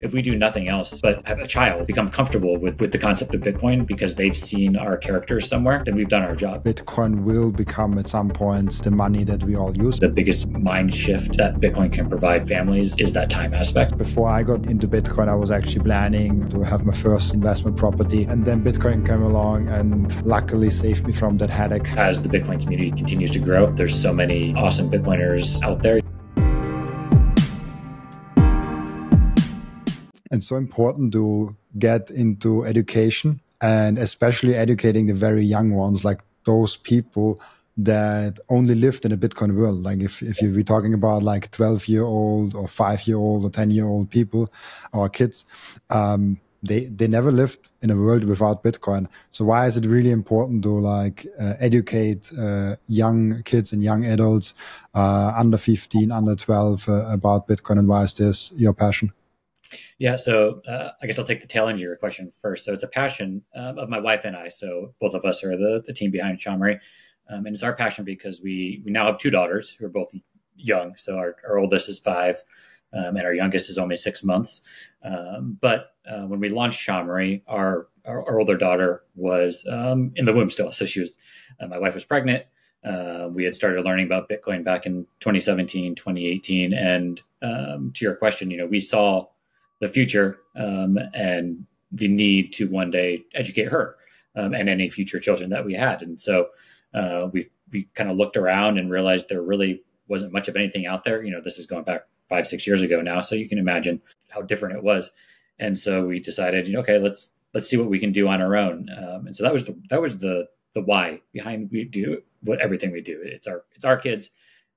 if we do nothing else but have a child become comfortable with, with the concept of Bitcoin because they've seen our characters somewhere, then we've done our job. Bitcoin will become at some point the money that we all use. The biggest mind shift that Bitcoin can provide families is that time aspect. Before I got into Bitcoin, I was actually planning to have my first investment property. And then Bitcoin came along and luckily saved me from that headache. As the Bitcoin community continues to grow, there's so many awesome Bitcoiners out there. And so important to get into education and especially educating the very young ones like those people that only lived in a bitcoin world. Like if, if you be talking about like 12 year old or 5 year old or 10 year old people or kids um, they they never lived in a world without bitcoin. So why is it really important to like uh, educate uh, young kids and young adults uh, under 15 under 12 uh, about bitcoin and why is this your passion yeah, so uh, I guess I'll take the tail end of your question first. So it's a passion um, of my wife and I. So both of us are the, the team behind Shamory. Um, and it's our passion because we, we now have two daughters who are both young. So our, our oldest is five um, and our youngest is only six months. Um, but uh, when we launched Shamory, our, our, our, older daughter was um, in the womb still. So she was, uh, my wife was pregnant. Uh, we had started learning about Bitcoin back in 2017, 2018. And um, to your question, you know, we saw the future um, and the need to one day educate her um, and any future children that we had. And so uh, we we kind of looked around and realized there really wasn't much of anything out there. You know, this is going back five six years ago now, so you can imagine how different it was. And so we decided, you know, okay, let's let's see what we can do on our own. Um, and so that was the that was the the why behind we do what everything we do. It's our it's our kids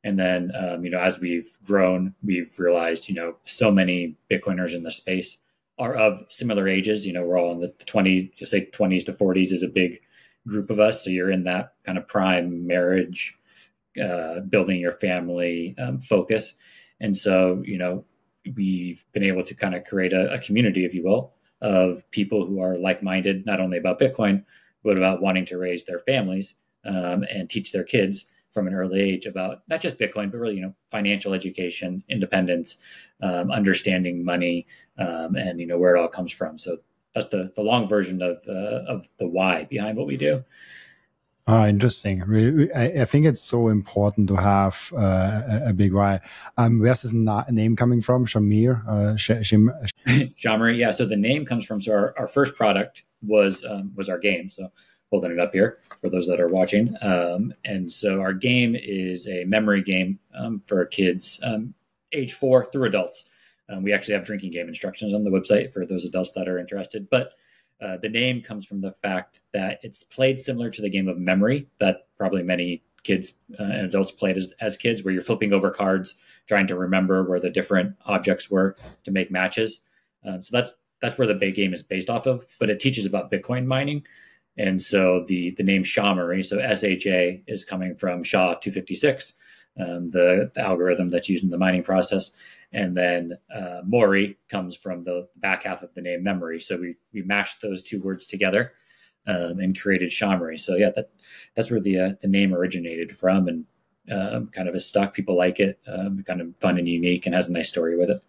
and then, um, you know, as we've grown, we've realized, you know, so many Bitcoiners in the space are of similar ages. You know, we're all in the 20s, just say 20s to 40s is a big group of us. So you're in that kind of prime marriage, uh, building your family um, focus. And so, you know, we've been able to kind of create a, a community, if you will, of people who are like minded, not only about Bitcoin, but about wanting to raise their families um, and teach their kids from an early age about not just Bitcoin, but really, you know, financial education, independence, um, understanding money, um, and you know where it all comes from. So that's the the long version of uh, of the why behind what we do. Ah, interesting. I, I think it's so important to have uh, a big why. Um, where's this na- name coming from? Shamir? Uh, Sh- Shamir, yeah. So the name comes from so our, our first product was um, was our game. So holding it up here for those that are watching. Um, and so our game is a memory game um, for kids um, age four through adults. Um, we actually have drinking game instructions on the website for those adults that are interested. But uh, the name comes from the fact that it's played similar to the game of memory that probably many kids uh, and adults played as, as kids, where you're flipping over cards, trying to remember where the different objects were to make matches. Uh, so that's that's where the big game is based off of. But it teaches about Bitcoin mining. And so the the name Shamory, so SHA, is coming from SHA 256, um, the, the, algorithm that's used in the mining process. And then uh, Mori comes from the back half of the name memory. So we, we mashed those two words together um, and created Shamory. So yeah, that that's where the uh, the name originated from, and um, kind of is stuck. People like it, um, kind of fun and unique, and has a nice story with it.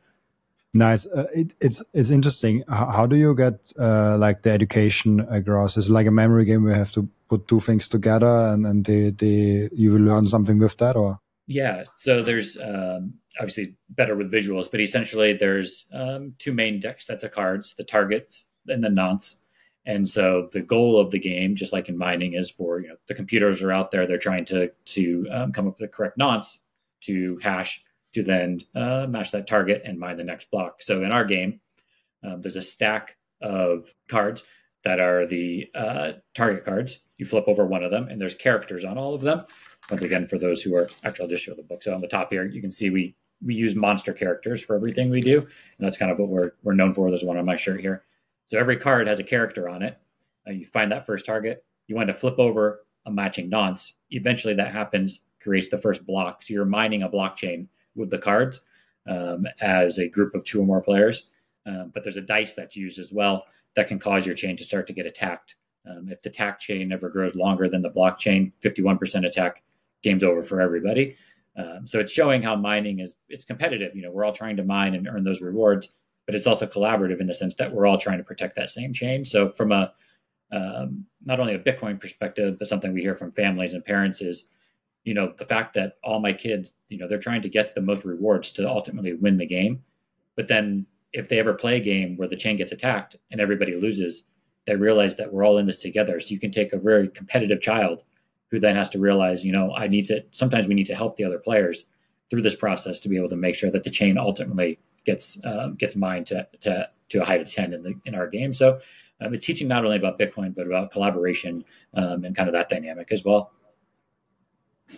Nice. Uh, it, it's it's interesting. How, how do you get uh, like the education across? It's like a memory game We have to put two things together and and the the you will learn something with that, or? Yeah. So there's um, obviously better with visuals, but essentially there's um, two main deck sets of cards: the targets and the nonce. And so the goal of the game, just like in mining, is for you know the computers are out there; they're trying to to um, come up with the correct nonce to hash to then uh, match that target and mine the next block. So in our game, um, there's a stack of cards that are the uh, target cards. You flip over one of them, and there's characters on all of them. Once again, for those who are actually, I'll just show the book. So on the top here, you can see we we use monster characters for everything we do, and that's kind of what we're we're known for. There's one on my shirt here. So every card has a character on it. Uh, you find that first target. You want to flip over a matching nonce. Eventually, that happens, creates the first block. So you're mining a blockchain with the cards um, as a group of two or more players. Um, but there's a dice that's used as well that can cause your chain to start to get attacked. Um, if the attack chain ever grows longer than the blockchain, 51% attack, game's over for everybody. Um, so it's showing how mining is it's competitive. You know, we're all trying to mine and earn those rewards, but it's also collaborative in the sense that we're all trying to protect that same chain. So from a um, not only a Bitcoin perspective, but something we hear from families and parents is, you know, the fact that all my kids, you know, they're trying to get the most rewards to ultimately win the game. But then if they ever play a game where the chain gets attacked and everybody loses, they realize that we're all in this together. So you can take a very competitive child who then has to realize, you know, I need to, sometimes we need to help the other players through this process to be able to make sure that the chain ultimately gets um, gets mined to, to to a height of 10 in the in our game. So um, it's teaching not only about Bitcoin but about collaboration um, and kind of that dynamic as well.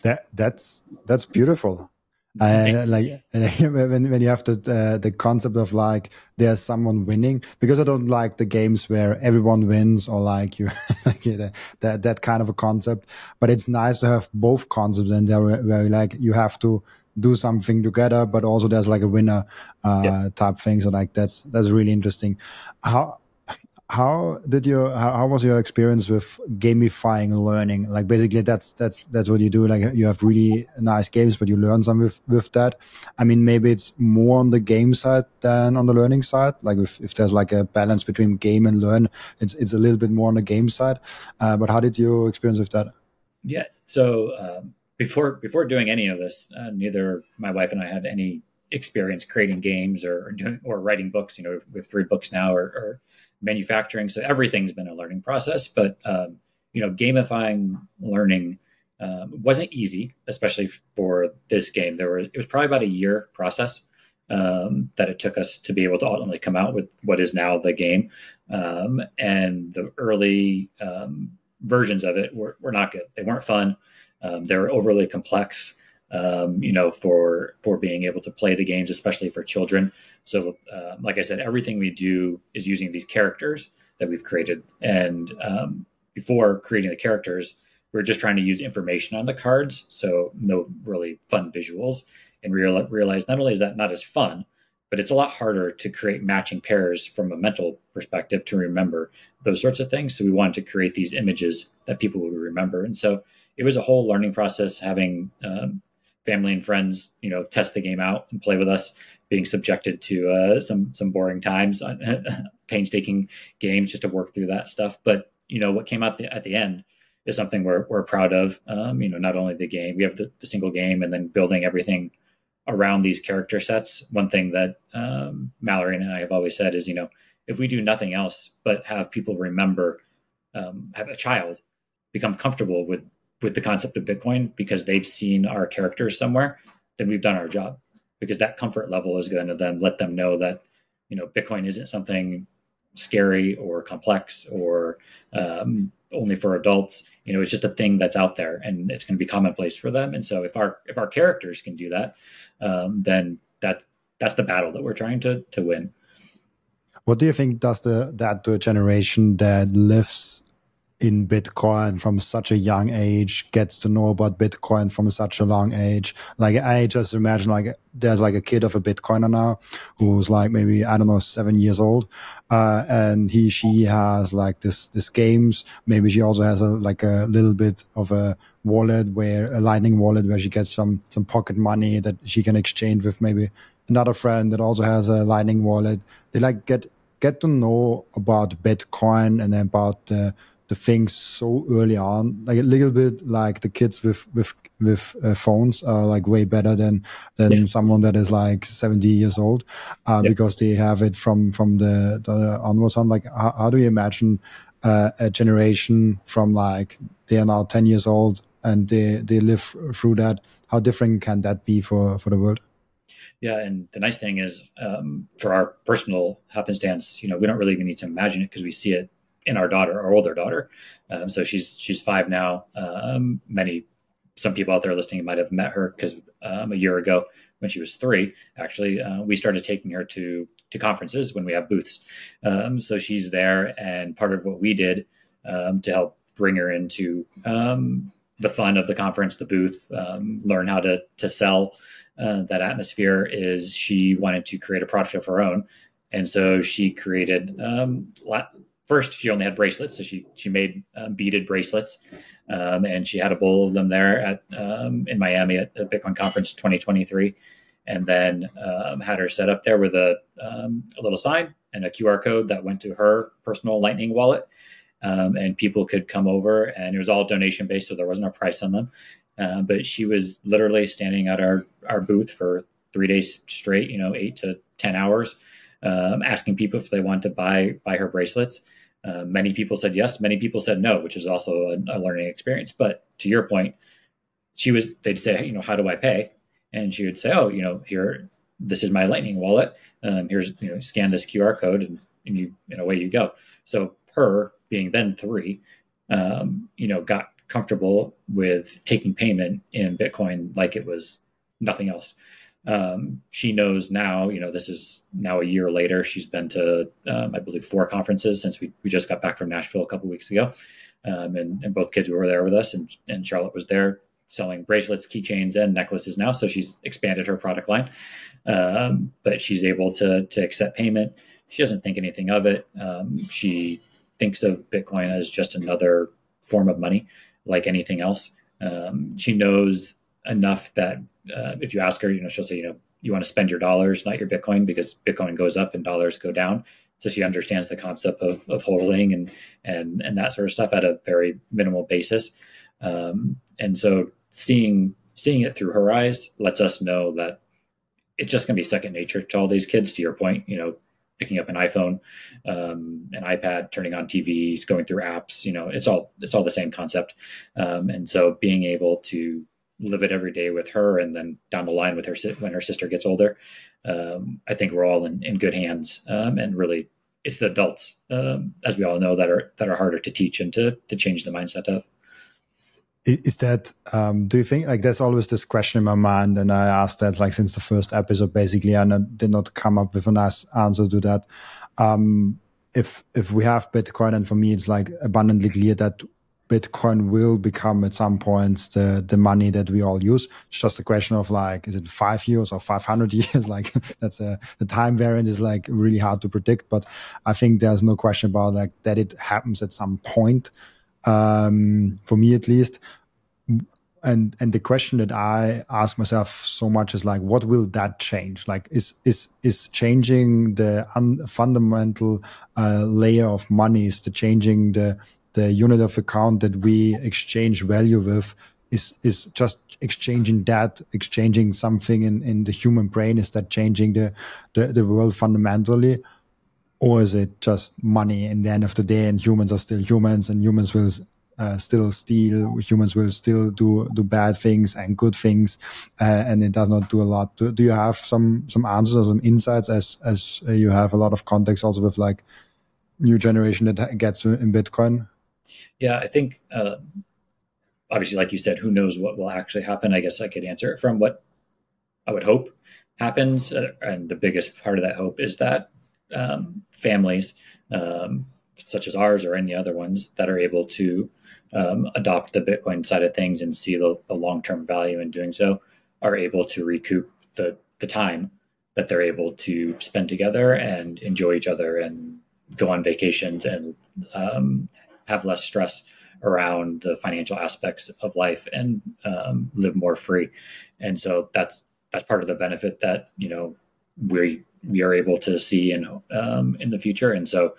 That that's that's beautiful. Uh, like when when you have the uh, the concept of like there's someone winning because I don't like the games where everyone wins or like you that that kind of a concept. But it's nice to have both concepts and there where, where like you have to do something together, but also there's like a winner uh, yeah. type thing. So like that's that's really interesting. How how did you how, how, was your experience with gamifying learning? Like basically that's that's that's what you do. Like you have really nice games, but you learn some with with that. I mean, maybe it's more on the game side than on the learning side. Like if, if there's like a balance between game and learn, it's it's a little bit more on the game side. Uh, but how did you experience with that? Yeah. So. Um before before doing any of this, uh, neither my wife and I had any experience creating games or, or doing or writing books. You know, we have three books now, or, or, manufacturing. So everything's been a learning process. But um, you know, gamifying learning um, wasn't easy, especially for this game. There were it was probably about a year process um, that it took us to be able to ultimately come out with what is now the game. Um, and the early um, versions of it were, were not good. They weren't fun. Um, they were overly complex, um, you know, for for being able to play the games, especially for children. So, uh, like I said, everything we do is using these characters that we've created. And um, before creating the characters, we are just trying to use information on the cards, so no really fun visuals. And real, realize not only is that not as fun, but it's a lot harder to create matching pairs from a mental perspective to remember those sorts of things. So we wanted to create these images that people would remember. And so it was a whole learning process having um, family and friends, you know, test the game out and play with us, being subjected to uh, some some boring times painstaking games just to work through that stuff. But you know, what came out the, at the end is something we're we're proud of. Um, you know, not only the game, we have the, the, single game, and then building everything around these character sets. One thing that um, Mallory and I have always said is, you know, if we do nothing else but have people remember, um, have a child become comfortable with with the concept of Bitcoin because they've seen our characters somewhere, then we've done our job. Because that comfort level is going to then let them know that, you know, Bitcoin isn't something scary or complex or um, only for adults. You know, it's just a thing that's out there and it's going to be commonplace for them. And so if our if our characters can do that, um, then that that's the battle that we're trying to to win. What do you think does the that to a generation that lives in Bitcoin from such a young age, gets to know about Bitcoin from such a long age. Like I just imagine like there's like a kid of a Bitcoiner now who's like maybe, I don't know, seven years old. Uh, and he, she has like this, this games. Maybe she also has a, like a little bit of a wallet where a lightning wallet where she gets some, some pocket money that she can exchange with maybe another friend that also has a lightning wallet. They like get, get to know about Bitcoin and then about the, the things so early on, like a little bit like the kids with with with uh, phones are like way better than than yeah. someone that is like 70 years old uh, yeah. because they have it from from the, the onwards on. Like, how, how do you imagine uh, a generation from like they are now 10 years old and they they live through that? How different can that be for for the world? Yeah, and the nice thing is, um, for our personal happenstance, you know, we don't really even need to imagine it because we see it in our daughter, our older daughter. Um, so she's she's five now. Um, many some people out there listening might have met her because um, a year ago when she was three, actually, uh, we started taking her to to conferences when we have booths. Um, so she's there, and part of what we did um, to help bring her into um, the fun of the conference, the booth, learn how to to sell. Uh, that atmosphere is she wanted to create a product of her own and so she created um, first she only had bracelets, so she she made um, beaded bracelets, um, and she had a bowl of them there at um, in Miami at the Bitcoin conference 2023. and then um, had her set up there with a, um, a little sign and a QR code that went to her personal Lightning wallet. Um, and people could come over, and it was all donation based, so there wasn't a price on them. Uh, but she was literally standing at our, our booth for three days straight, you know, eight to 10 hours, asking people if they wanted to buy, buy her bracelets. Uh, many people said yes, many people said no, which is also a, a, learning experience. But to your point, she was, they'd say, hey, you know, how do I pay? And she would say, oh, you know, here, this is my Lightning wallet. Um, here's, you know, scan this QR code and, and you, and away you go. So her being then three, um, you know, got comfortable with taking payment in Bitcoin like it was nothing else. Um, she knows now, you know, this is now a year later. She's been to, um, I believe, four conferences since we, we just got back from Nashville a couple weeks ago. Um, and, and both kids were there with us, and, and Charlotte was there selling bracelets, keychains, and necklaces now. So she's expanded her product line, um, but she's able to to accept payment. She doesn't think anything of it. Um, she thinks of Bitcoin as just another form of money, like anything else. Um, she knows enough that uh, if you ask her, you know, she'll say, you know, you want to spend your dollars, not your Bitcoin, because Bitcoin goes up and dollars go down. So she understands the concept of, of holding and and and that sort of stuff at a very minimal basis. Um, and so seeing seeing it through her eyes lets us know that it's just going to be second nature to all these kids. To your point, you know, picking up an iPhone, um, an iPad, turning on TVs, going through apps. You know, it's all it's all the same concept. Um, and so being able to live it every day with her, and then down the line with her when her sister gets older, um, I think we're all in, in good hands. Um, and really, it's the adults, um, as we all know, that are that are harder to teach and to to change the mindset of is that um, do you think like there's always this question in my mind and i asked that like since the first episode basically and i did not come up with a nice answer to that um, if if we have bitcoin and for me it's like abundantly clear that bitcoin will become at some point the the money that we all use it's just a question of like is it five years or 500 years like that's a the time variant is like really hard to predict but i think there's no question about like that it happens at some point um, for me at least. And and the question that I ask myself so much is like, what will that change? Like, is is is changing the fundamental uh, layer of money? Is the changing the the unit of account that we exchange value with? Is is just exchanging that, exchanging something in, in the human brain? Is that changing the, the, the world fundamentally? or is it just money in the end of the day and humans are still humans and humans will uh, still steal humans will still do do bad things and good things uh, and it does not do a lot do, do, you have some some answers or some insights as as you have a lot of context also with like new generation that gets in bitcoin yeah i think uh, obviously like you said who knows what will actually happen. I guess i could answer it from what i would hope happens uh, and the biggest part of that hope is that um, families, um, such as ours or any other ones, that are able to um, adopt the Bitcoin side of things and see the, the long term value in doing so, are able to recoup the, the time that they're able to spend together and enjoy each other and go on vacations and um, have less stress around the financial aspects of life and um, live more free. And so that's that's part of the benefit that you know we we are able to see in um, in the future. And so,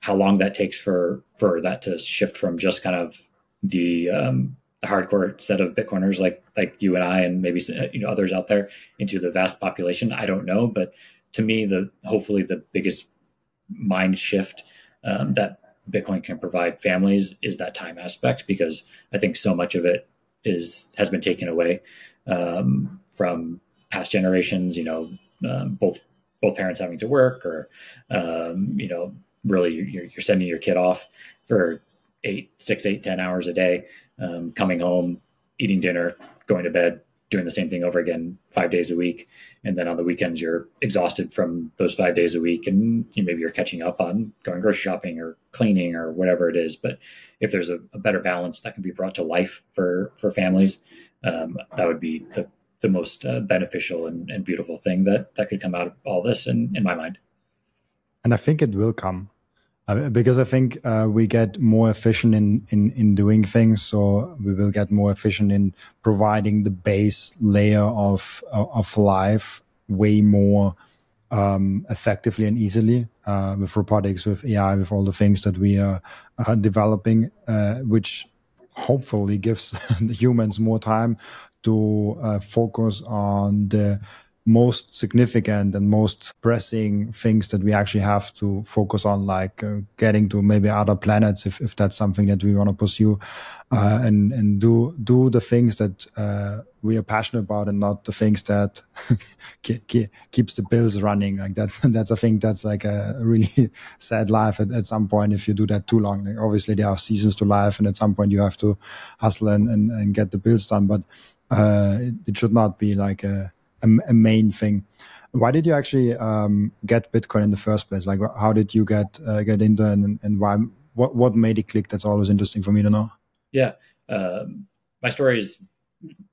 how long that takes for for that to shift from just kind of the um, the hardcore set of Bitcoiners like like you and I and maybe you know others out there into the vast population, I don't know. But to me, the hopefully the biggest mind shift um, that Bitcoin can provide families is that time aspect because I think so much of it is has been taken away um, from past generations. You know, um, both both parents having to work or um, you know really you're, you're, sending your kid off for eight six eight ten hours a day um, coming home eating dinner going to bed doing the same thing over again five days a week. And then on the weekends you're exhausted from those five days a week. And you maybe you're catching up on going grocery shopping or cleaning or whatever it is. But if there's a, a better balance that can be brought to life for for families um, that would be the the most uh, beneficial and, and, beautiful thing that that could come out of all this in, in my mind. And i think it will come because I think uh, we get more efficient in, in, in doing things. So we will get more efficient in providing the base layer of, of life way more um, effectively and easily uh, with robotics, with AI, with all the things that we are, are developing, uh, which hopefully gives the humans more time to uh, focus on the most significant and most pressing things that we actually have to focus on, like uh, getting to maybe other planets, if, if that's something that we want to pursue, uh, and and do do the things that uh, we are passionate about, and not the things that keeps the bills running. Like that's that's I think that's like a really sad life at, at some point if you do that too long. Like obviously there are seasons to life, and at some point you have to hustle and and, and get the bills done, but. Uh, it, it should not be like a a, a main thing. Why did you actually um, get Bitcoin in the first place? Like, how did you get uh, get into and, and why? What what made it click? That's always interesting for me to know. Yeah, um, my story is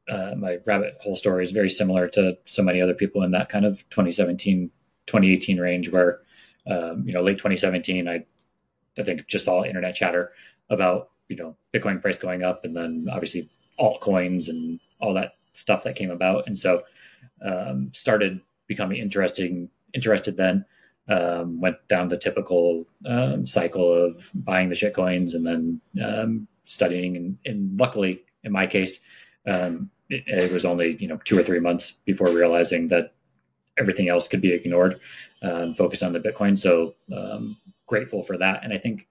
uh, my rabbit hole story is very similar to so many other people in that kind of 2017 2018 range where um, you know late 2017 i i think just saw internet chatter about you know bitcoin price going up and then obviously altcoins and all that stuff that came about and so um, started becoming interesting interested then um, went down the typical um, cycle of buying the shit coins and then um, studying. And, and, luckily in my case um, it, it, was only you know two or three months before realizing that everything else could be ignored and focus on the bitcoin. So um, grateful for that. And i think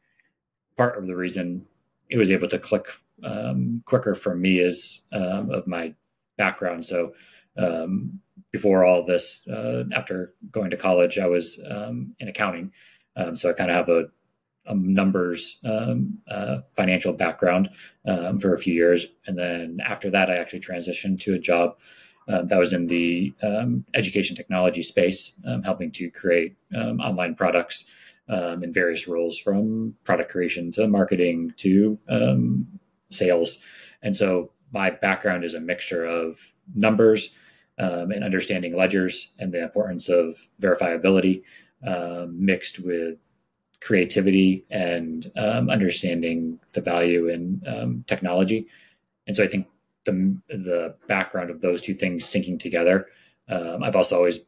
part of the reason it was able to click quicker for me is of my background. So um, before all this, uh, after going to college, I was um, in accounting. Um, so I kind of have a, a numbers um, uh, financial background um, for a few years. And then after that, I actually transitioned to a job that was in the um, education technology space, helping to create online products in various roles from product creation to marketing to sales. And so my background is a mixture of numbers um, and understanding ledgers and the importance of verifiability um, mixed with creativity and um, understanding the value in um, technology. And so I think the, the background of those two things syncing together, um, I've also always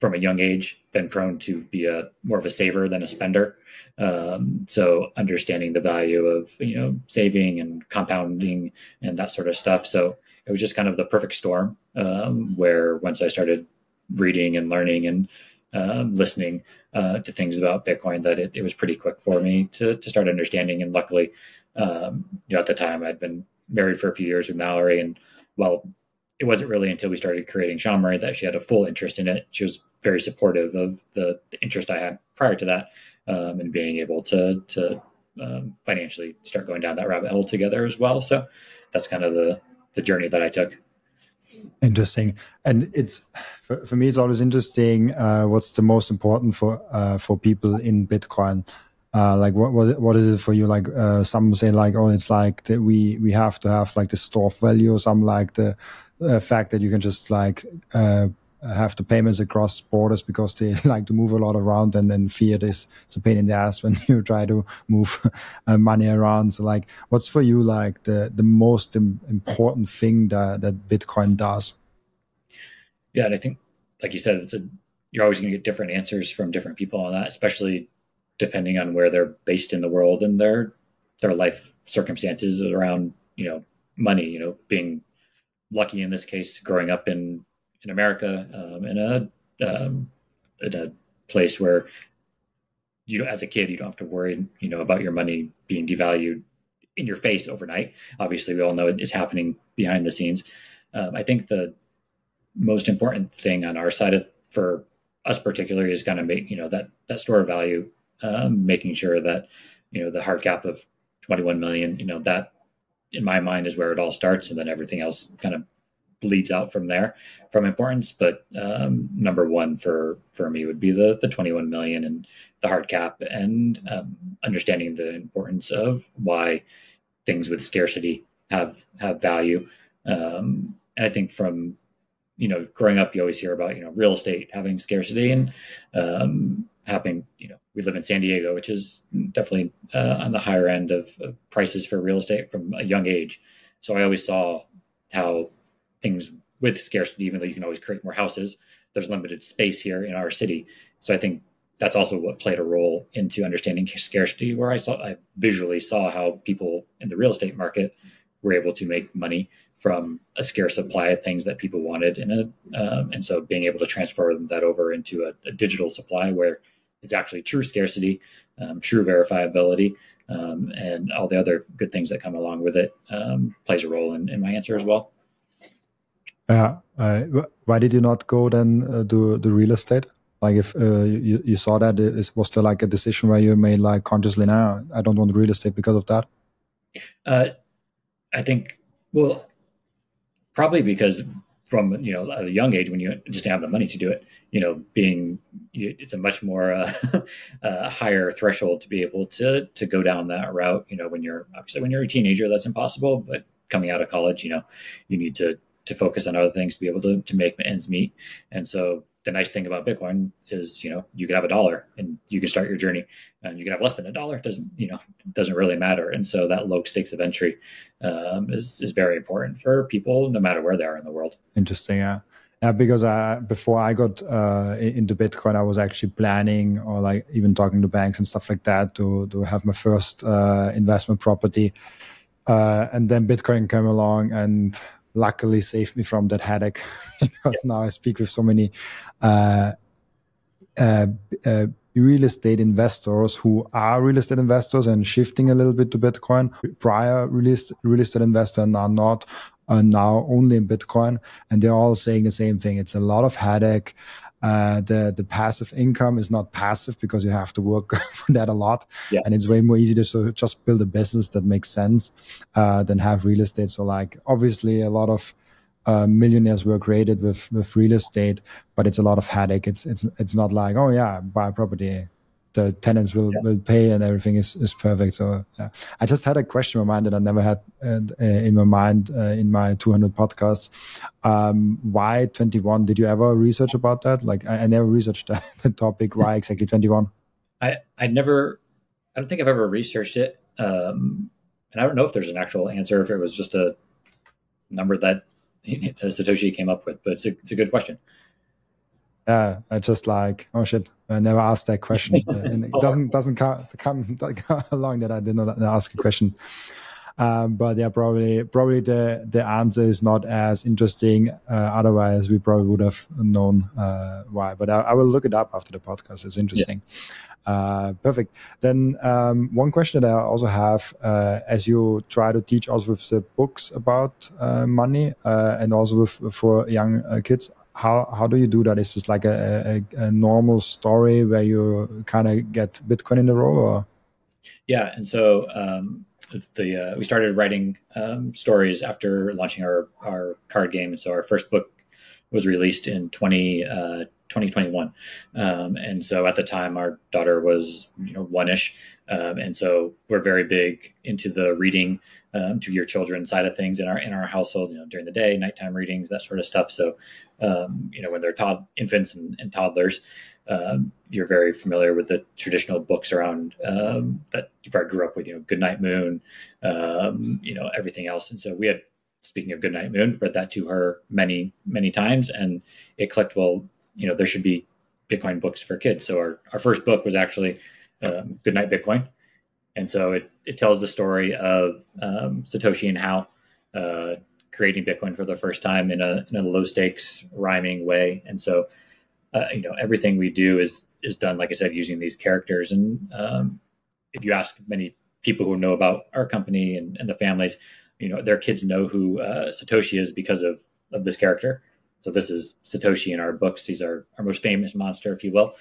from a young age been prone to be a more of a saver than a spender. Um, so understanding the value of you know saving and compounding and that sort of stuff. So it was just kind of the perfect storm um, where once I started reading and learning and uh, listening uh, to things about Bitcoin, that it, it, was pretty quick for me to, to start understanding. And luckily, um, you know, at the time I'd been married for a few years with Mallory, and well, it wasn't really until we started creating Shamory that she had a full interest in it. She was very supportive of the, the interest I had prior to that, um, and being able to to um, financially start going down that rabbit hole together as well. So that's kind of the the journey that I took. Interesting, and it's for, for me. It's always interesting. Uh, what's the most important for uh, for people in Bitcoin? Uh, like what, what what is it for you? Like uh, some say like oh it's like that we we have to have like the store of value. Or some like the uh, fact that you can just like uh, have the payments across borders because they like to move a lot around and then fiat is it's a pain in the ass when you try to move uh, money around. So like what's for you like the the most important thing that that bitcoin does? Yeah and i think like you said it's a you're always going to get different answers from different people on that especially depending on where they're based in the world and their their life circumstances around you know money you know being lucky in this case growing up in in America um, in a um, in a place where you as a kid you don't have to worry you know about your money being devalued in your face overnight. Obviously, we all know it's happening behind the scenes. Um, I think the most important thing on our side of for us particularly is kind of make you know that that store of value, um, making sure that you know the hard cap of 21 million, you know that in my mind is where it all starts, and then everything else kind of bleeds out from there from importance. But um, number one for for me would be the the 21 million and the hard cap and um, understanding the importance of why things with scarcity have have value. Um, and I think from you know growing up, you always hear about you know real estate having scarcity and um, having you know we live in San Diego, which is definitely uh, on the higher end of prices for real estate from a young age. So I always saw how things with scarcity, even though you can always create more houses, there's limited space here in our city. So I think that's also what played a role into understanding scarcity, where I saw I visually saw how people in the real estate market were able to make money from a scarce supply of things that people wanted, and um, and so being able to transfer that over into a, a digital supply where it's actually true scarcity, um, true verifiability, um, and all the other good things that come along with it um, plays a role in, in, my answer as well. Yeah. Uh, why did you not go then uh, do the real estate? Like if uh, you, you saw that, it was there like a decision where you made like consciously now I don't want real estate because of that? Uh, I think well, probably because from you know at a young age when you just have the money to do it you know being it's a much more uh, uh, higher threshold to be able to to go down that route you know when you're obviously when you're a teenager that's impossible but coming out of college you know you need to to focus on other things to be able to, to make ends meet and so the nice thing about Bitcoin is, you know, you could have a dollar and you can start your journey, and you can have less than a dollar. Doesn't, you know, doesn't really matter. And so that low stakes of entry um, is is very important for people, no matter where they are in the world. Interesting, yeah. Yeah, because uh, before I got uh, into Bitcoin, I was actually planning or like even talking to banks and stuff like that to to have my first uh, investment property, uh, and then Bitcoin came along and luckily saved me from that headache because yeah. now I speak with so many uh, uh, uh, real estate investors who are real estate investors and shifting a little bit to Bitcoin. Prior real estate, real estate investors are not are now only in Bitcoin, and they're all saying the same thing. It's a lot of headache. Uh, the the passive income is not passive because you have to work for that a lot, yeah. and it's way more easy to so just build a business that makes sense uh, than have real estate. So like obviously a lot of uh, millionaires were created with with real estate, but it's a lot of headache. It's it's it's not like oh yeah buy a property the tenants will, yeah. will pay and everything is, is perfect. So yeah. I just had a question in my mind that I never had uh, in my mind uh, in my 200 podcasts. Um, why 21? Did you ever research about that? Like I, I never researched that, the topic. Why exactly 21? I, I never, I don't think I've ever researched it. Um, and I don't know if there's an actual answer, if it was just a number that Satoshi came up with, but it's a, it's a good question yeah, I just like, oh shit, I never asked that question. and it doesn't doesn't come, come, along that I did not ask a question. Um, but yeah, probably probably the the answer is not as interesting. Uh, otherwise, we probably would have known uh, why. But I, I, will look it up after the podcast. It's interesting. Yeah. Uh, perfect. Then um, one question that I also have, uh, as you try to teach us with the books about uh, money uh, and also with for young kids, how how do you do that? Is this like a, a, a normal story where you kind of get Bitcoin in the role, or? Yeah, and so um, the uh, we started writing um, stories after launching our our card game, and so our first book was released in 20, uh, 2021. Um, and so at the time, our daughter was you know one ish, um, and so we're very big into the reading um, to your children side of things in our in our household. You know, during the day, nighttime readings, that sort of stuff. So, um, you know, when they're tod- infants and, and toddlers, um, you're very familiar with the traditional books around um, that you probably grew up with. You know, Goodnight Moon, you know, everything else. And so we had. Speaking of Goodnight Moon, read that to her many, many times, and it clicked. Well, you know, there should be Bitcoin books for kids. So our, our first book was actually um, Goodnight Bitcoin, and so it, it tells the story of um, Satoshi and how uh, creating Bitcoin for the first time in a, in a low stakes rhyming way. And so, uh, you know, everything we do is, is done, like I said, using these characters. And um, if you ask many people who know about our company and, and the families, you know, their kids know who uh, Satoshi is because of, of this character. So this is Satoshi in our books. He's our, our most famous monster, if you will.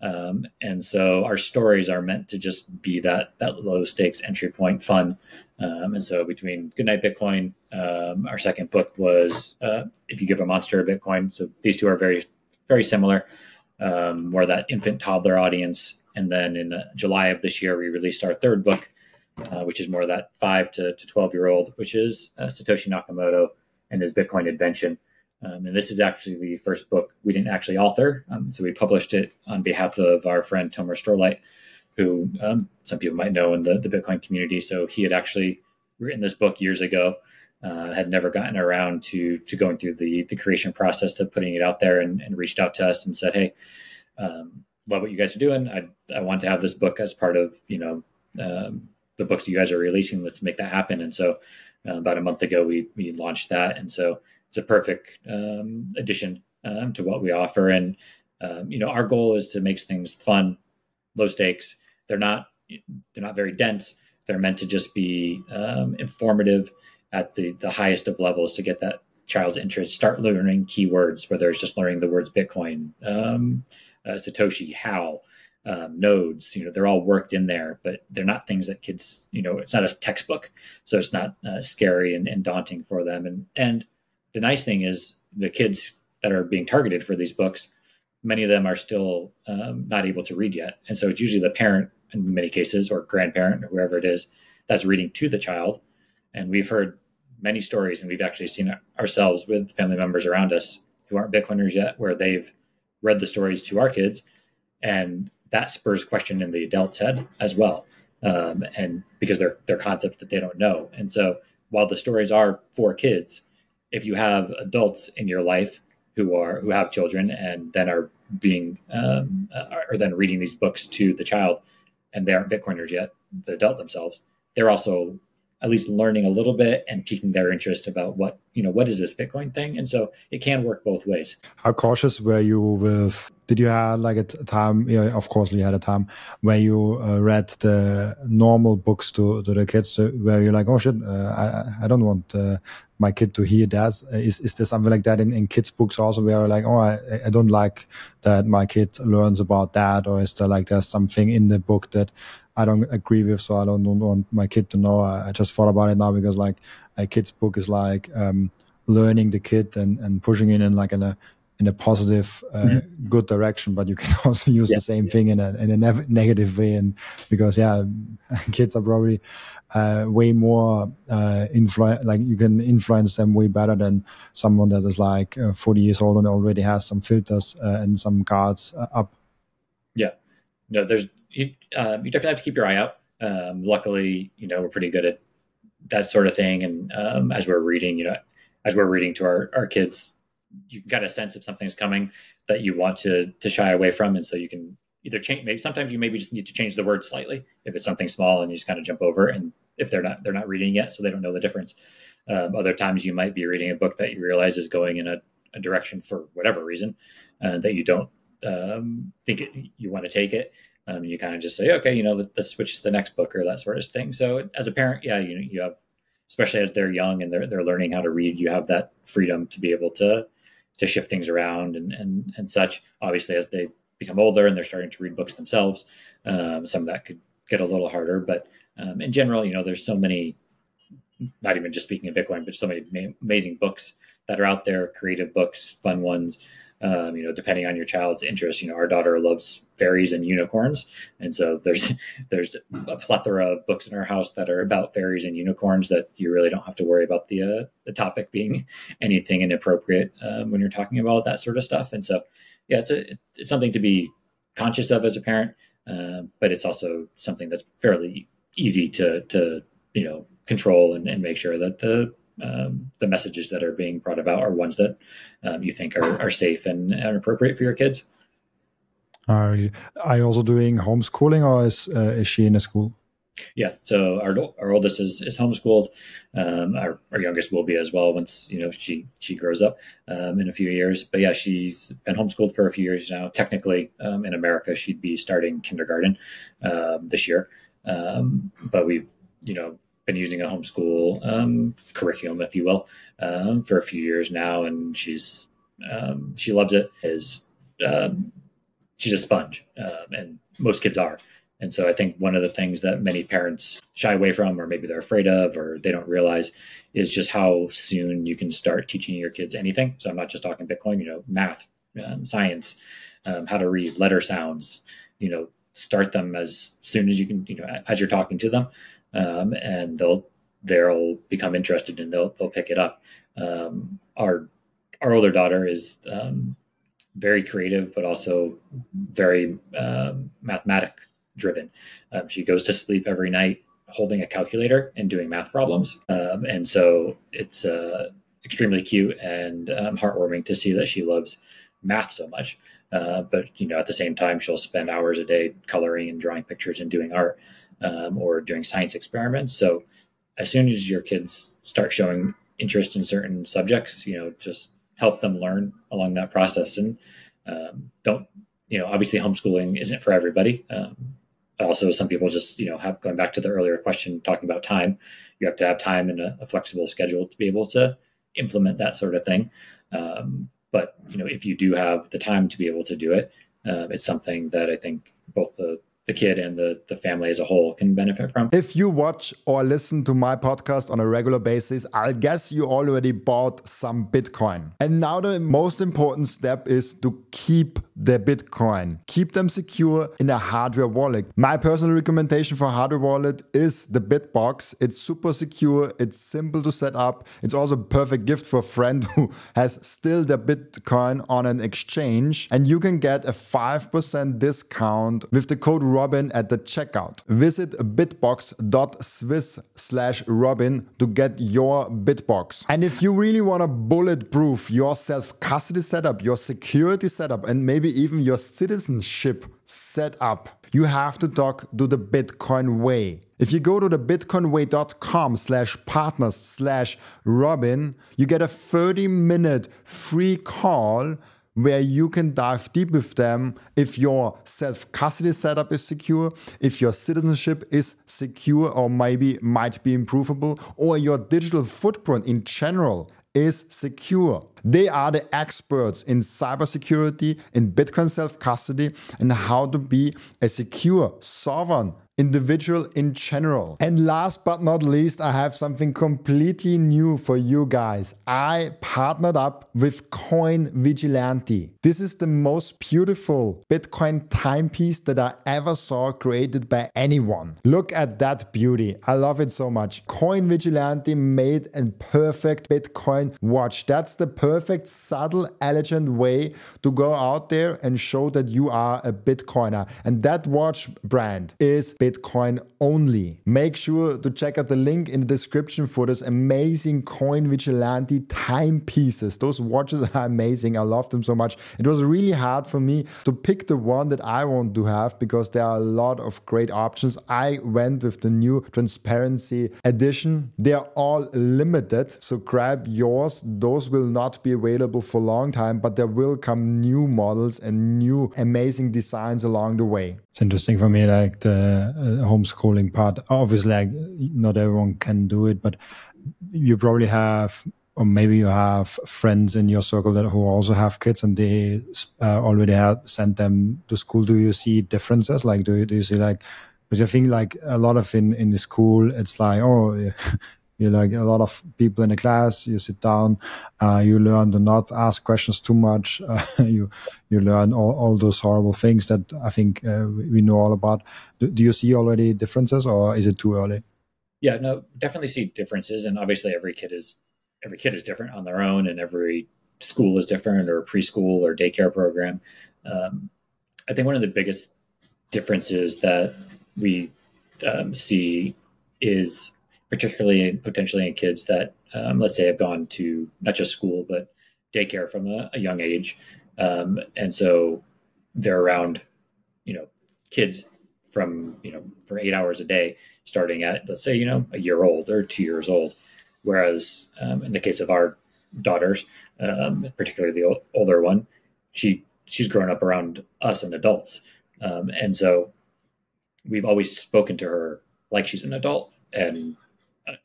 Um, and so our stories are meant to just be that that low stakes entry point fun. Um, and so between Goodnight Bitcoin, um, our second book was uh, If You Give a Monster a Bitcoin. So these two are very very similar, um, more that infant toddler audience. And then in uh, July of this year, we released our third book, uh, which is more of that five to, to 12 year old, which is uh, Satoshi Nakamoto and his Bitcoin invention. Um, and this is actually the first book we didn't actually author. Um, so we published it on behalf of our friend Tomer Strolight, who um, some people might know in the, the Bitcoin community. So he had actually written this book years ago, uh, had never gotten around to to going through the the creation process to putting it out there, and, and reached out to us and said, "Hey, um, love what you guys are doing. I I want to have this book as part of you know um, the books you guys are releasing. Let's make that happen." And so uh, about a month ago, we we launched that, and so it's a perfect um, addition um, to what we offer. And um, you know, our goal is to make things fun, low stakes. They're not they're not very dense. They're meant to just be um, informative at the the highest of levels to get that child's interest. Start learning keywords, whether it's just learning the words Bitcoin, um, uh, Satoshi, how. Um, nodes, you know, they're all worked in there, but they're not things that kids, you know, it's not a textbook, so it's not uh, scary and, and daunting for them. And and the nice thing is the kids that are being targeted for these books, many of them are still um, not able to read yet. And so it's usually the parent in many cases or grandparent or whoever it is that's reading to the child. And we've heard many stories and we've actually seen ourselves with family members around us who aren't Bitcoiners yet, where they've read the stories to our kids and that spurs question in the adult's head as well. Um, and because they're, they're concepts that they don't know. And so while the stories are for kids, if you have adults in your life who are who have children and then are being um, are then reading these books to the child and they aren't bitcoiners yet the adult themselves they're also at least learning a little bit and piquing their interest about what you know what is this bitcoin thing? And so it can work both ways. How cautious were you with did you have like a time yeah, of course you had a time where you uh, read the normal books to, to the kids to, where you're like oh shit uh, I, I don't want uh, my kid to hear that. Is, is there something like that in, in kids books also where you're like oh I, I don't like that my kid learns about that or is there like there's something in the book that I don't agree with, so I don't, don't want my kid to know. I, I, just thought about it now because like a kid's book is like um, learning the kid and, and pushing it in like in a in a positive, uh, mm-hmm. good direction. But you can also use yeah. the same thing in a in a ne- negative way, and because yeah, kids are probably uh, way more uh, influence. Like you can influence them way better than someone that is like uh, 40 years old and already has some filters uh, and some guards uh, up. Yeah, no, there's you, uh, you definitely have to keep your eye out. Um, luckily, you know, we're pretty good at that sort of thing. And um, as we're reading, you know, as we're reading to our, our kids, you got a sense if something's coming that you want to to shy away from, and so you can either change. Maybe sometimes you maybe just need to change the word slightly if it's something small, and you just kind of jump over. And if they're not they're not reading yet, so they don't know the difference. Um, other times you might be reading a book that you realize is going in a, a direction for whatever reason uh, that you don't um, think it, you want to take it um, you kind of just say, okay, you know, let's switch to the next book or that sort of thing. So as a parent, yeah, you you have, especially as they're young and they're they're learning how to read, you have that freedom to be able to to shift things around and and and such. Obviously, as they become older and they're starting to read books themselves, um, some of that could get a little harder. But um, in general, you know, there's so many, not even just speaking of Bitcoin, but so many amazing books that are out there, creative books, fun ones um, you know, depending on your child's interest. You know, our daughter loves fairies and unicorns, and so there's there's a plethora of books in our house that are about fairies and unicorns that you really don't have to worry about the uh, the topic being anything inappropriate um, when you're talking about that sort of stuff. And so, yeah, it's a it's something to be conscious of as a parent, uh, but it's also something that's fairly easy to to you know control and, and make sure that the um, the messages that are being brought about are ones that um, you think are, are safe and, and appropriate for your kids. Are you, are you also doing homeschooling or is, uh, is she in a school? Yeah, so our our oldest is, is homeschooled. Um, our, our youngest will be as well once you know she she grows up um, in a few years. But yeah, she's been homeschooled for a few years now. Technically, um, in America, she'd be starting kindergarten um, this year. Um, but we've you know been using a homeschool um, curriculum, if you will, um, for a few years now, and she's um, she loves it. Is um, she's a sponge, um, and most kids are. And so I think one of the things that many parents shy away from, or maybe they're afraid of, or they don't realize, is just how soon you can start teaching your kids anything. So I'm not just talking Bitcoin, you know, math, um, science, how to read letter sounds, you know, start them as soon as you can, you know, as you're talking to them um, and they'll they'll become interested and they'll they'll pick it up. Um, our our older daughter is um, very creative, but also very um, mathematic driven. Um, she goes to sleep every night holding a calculator and doing math problems, um, and so it's uh, extremely cute and um, heartwarming to see that she loves math so much. Uh, but you know, at the same time, she'll spend hours a day coloring and drawing pictures and doing art um, or doing science experiments. So as soon as your kids start showing interest in certain subjects, you know, just help them learn along that process and um, don't, you know, obviously homeschooling isn't for everybody. Um, also, some people just, you know, have going back to the earlier question talking about time, you have to have time and a, a flexible schedule to be able to implement that sort of thing. Um, but you know, if you do have the time to be able to do it, uh, it's something that I think both the the kid and the, the family as a whole can benefit from. If you watch or listen to my podcast on a regular basis, I guess you already bought some Bitcoin. And now the most important step is to keep the Bitcoin. Keep them secure in a hardware wallet. My personal recommendation for hardware wallet is the Bitbox. It's super secure, it's simple to set up. It's also a perfect gift for a friend who has still the Bitcoin on an exchange. And you can get a 5% discount with the code Robin at the checkout. Visit bitbox.swiss slash Robin to get your Bitbox. And if you really want to bulletproof your self custody setup, your security setup, and maybe even your citizenship setup, you have to talk to the Bitcoin way. If you go to the bitcoinway.com slash partners slash Robin, you get a 30 minute free call where you can dive deep with them if your self custody setup is secure, if your citizenship is secure or maybe might be improvable, or your digital footprint in general is secure. They are the experts in cybersecurity, in Bitcoin self custody, and how to be a secure, sovereign, individual in general. And last but not least, I have something completely new for you guys. I partnered up with Coin Vigilante. This is the most beautiful Bitcoin timepiece that I ever saw created by anyone. Look at that beauty. I love it so much. Coin Vigilante made a perfect Bitcoin watch. That's the perfect, subtle, elegant way to go out there and show that you are a Bitcoiner. And that watch brand is Bitcoin Bitcoin only. Make sure to check out the link in the description for those amazing Coin Vigilante timepieces. Those watches are amazing. I love them so much. It was really hard for me to pick the one that I want to have because there are a lot of great options. I went with the new transparency edition. They're all limited, so grab yours. Those will not be available for a long time, but there will come new models and new amazing designs along the way. It's interesting for me, like the uh, homeschooling part. Obviously, like, not everyone can do it, but you probably have, or maybe you have friends in your circle that who also have kids and they uh, already have sent them to school. Do you see differences? Like, do you, do you see like, because I think like a lot of in, in the school, it's like, oh, you like a lot of people in the class you sit down uh, you learn to not ask questions too much. Uh, you you learn all, all those horrible things that i think uh, we know all about. Do, do, you see already differences or is it too early? Yeah no definitely see differences. And obviously every kid is every kid is different on their own and every school is different or preschool or daycare program. Um, i think one of the biggest differences that we um, see is particularly potentially in kids that, um, let's say, have gone to not just school, but daycare from a, a young age. Um, and so they're around, you know, kids from, you know, for eight hours a day, starting at, let's say, you know, a year old or two years old. Whereas um, in the case of our daughters, um, particularly the older one, she she's grown up around us and adults. Um, and so we've always spoken to her like she's an adult and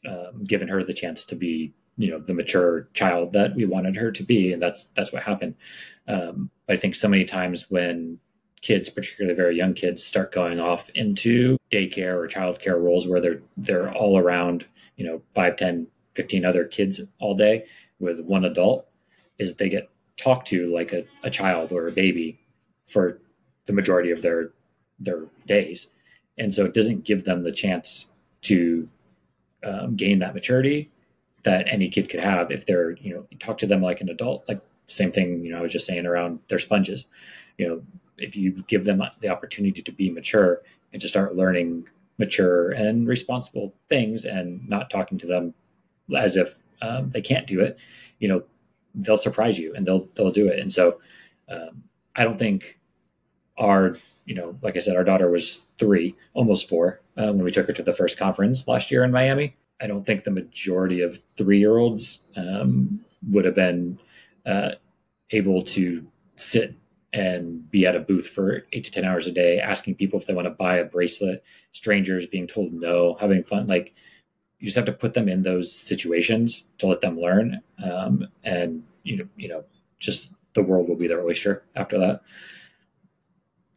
um, given her the chance to be you know the mature child that we wanted her to be and that's that's what happened. Um, i think so many times when kids particularly very young kids start going off into daycare or childcare roles where they're they're all around you know 5 10 15 other kids all day with one adult is they get talked to like a, a child or a baby for the majority of their their days. And so it doesn't give them the chance to um, gain that maturity that any kid could have if they're you know talk to them like an adult like same thing you know i was just saying around their sponges. You know if you give them the opportunity to be mature and to start learning mature and responsible things and not talking to them as if um, they can't do it you know they'll surprise you and they'll they'll do it. And so um, i don't think our you know like i said our daughter was three almost four uh, when we took her to the first conference last year in miami I don't think the majority of three year olds um, would have been uh, able to sit and be at a booth for eight to 10 hours a day, asking people if they want to buy a bracelet, strangers being told no, having fun. Like, you just have to put them in those situations to let them learn. Um, and, you know, you know, just the world will be their oyster after that.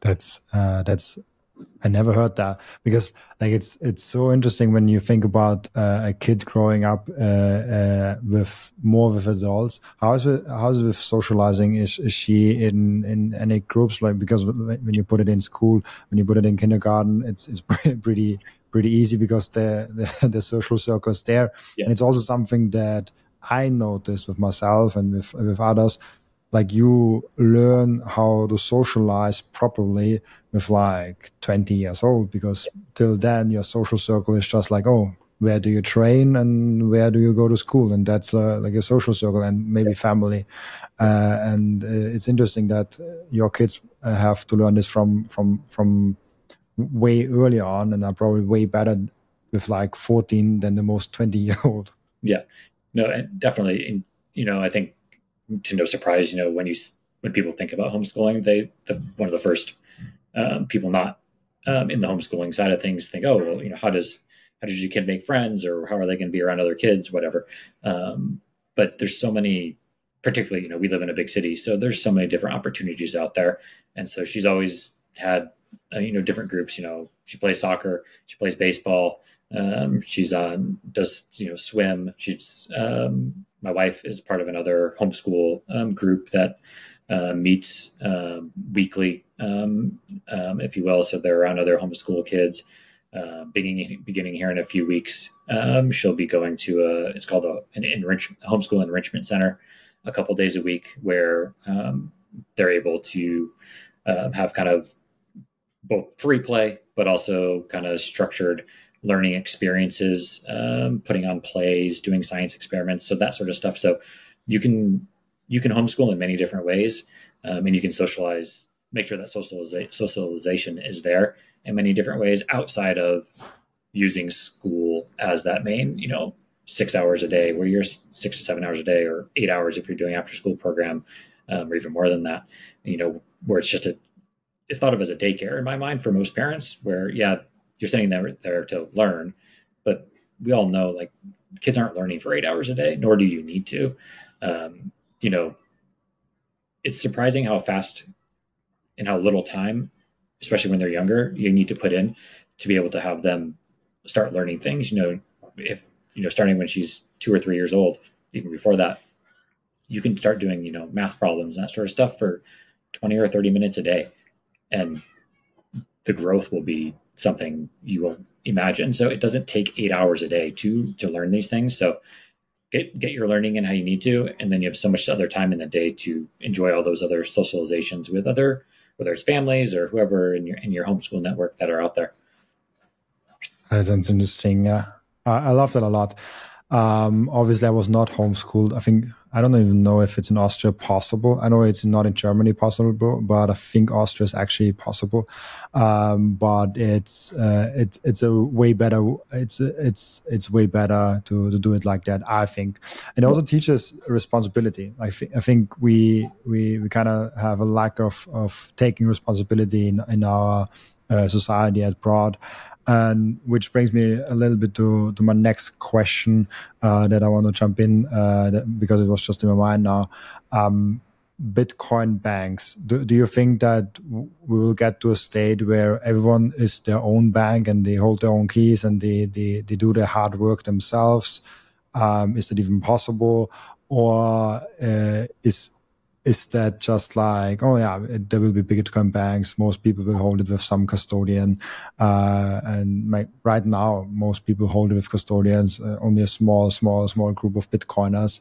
That's, uh, that's I never heard that because like it's it's so interesting when you think about uh, a kid growing up uh, uh, with more with adults. How's it how's it with socializing? Is is she in in any groups like because when you put it in school, when you put it in kindergarten, it's it's pretty pretty easy because the the, the social circle is there, yeah. and it's also something that I noticed with myself and with with others like you learn how to socialize properly with like 20 years old because till then your social circle is just like oh where do you train and where do you go to school? And that's uh, like a social circle and maybe family. Uh, and uh, it's interesting that your kids have to learn this from from from way earlier on and are probably way better with like 14 than the most 20 year old. Yeah. No definitely you know i think to no surprise, you know, when you when people think about homeschooling, they the, one of the first um, people not um, in the homeschooling side of things think, oh, well, you know, how does how does your kid make friends, or how are they going to be around other kids, whatever. Um, but there's so many, particularly, you know, we live in a big city, so there's so many different opportunities out there, and so she's always had, uh, you know, different groups. You know, she plays soccer, she plays baseball. Um, she's on does you know swim. She's um, my wife is part of another homeschool um, group that uh, meets um, weekly, um, um, if you will. So they're around other homeschool kids. Uh, beginning beginning here in a few weeks, um, she'll be going to a it's called a, an enrich, homeschool enrichment center, a couple days a week where they're able to have kind of both free play but also kind of structured learning experiences, um, putting on plays, doing science experiments, so that sort of stuff. So you can you can homeschool in many different ways, um, and you can socialize, make sure that socializa- socialization is there in many different ways outside of using school as that main, you know, six hours a day, where you're six to seven hours a day, or eight hours if you're doing after school program, um, or even more than that. You know, where it's just a it's thought of as a daycare in my mind for most parents, where yeah, you're sending them there to learn, but we all know like kids aren't learning for eight hours a day, nor do you need to. Um, you know, it's surprising how fast and how little time, especially when they're younger, you need to put in to be able to have them start learning things. You know, if you know, starting when she's two or three years old, even before that, you can start doing you know math problems and that sort of stuff for 20 or 30 minutes a day and the growth will be something you won't imagine. So it doesn't take eight hours a day to to learn these things. So get get your learning in how you need to, and then you have so much other time in the day to enjoy all those other socializations with other whether it's families or whoever in your in your homeschool network that are out there. That's interesting. Yeah, I love that a lot. Um, obviously, I was not homeschooled. I think I don't even know if it's in Austria possible. I know it's not in Germany possible, but I think Austria is actually possible. Um, but it's uh, it's it's a way better. It's it's it's way better to to do it like that. I think, and it also teaches responsibility. I think I think we we we kind of have a lack of of taking responsibility in in our uh, society at broad and which brings me a little bit to, to my next question uh, that I want to jump in uh, that, because it was just in my mind now. Um, Bitcoin banks. Do, do you think that we will get to a state where everyone is their own bank and they hold their own keys and they, they, they do their hard work themselves? Um, is that even possible? Or uh, is is that just like oh yeah there will be bigger bitcoin banks. Most people will hold it with some custodian. Uh, and right now most people hold it with custodians. Uh, only a small small small group of bitcoiners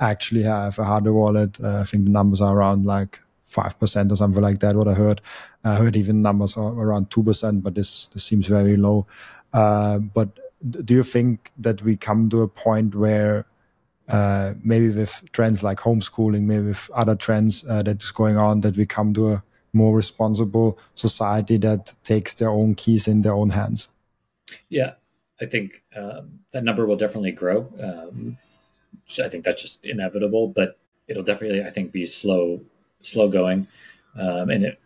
actually have a hardware wallet. Uh, i think the numbers are around like 5% or something like that what i heard. I heard even numbers are around 2% but this, this seems very low. Uh, but do you think that we come to a point where uh, maybe with trends like homeschooling, maybe with other trends uh, that is going on, that we come to a more responsible society that takes their own keys in their own hands. Yeah, I think um, that number will definitely grow. Um, I think that's just inevitable, but it'll definitely, I think, be slow, slow going, um, and it